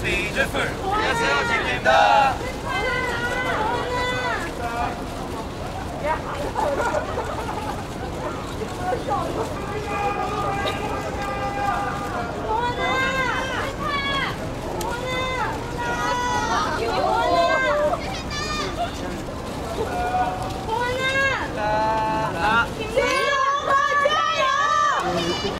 스위즈풀 안녕하세요 지입니다 Oh! 아,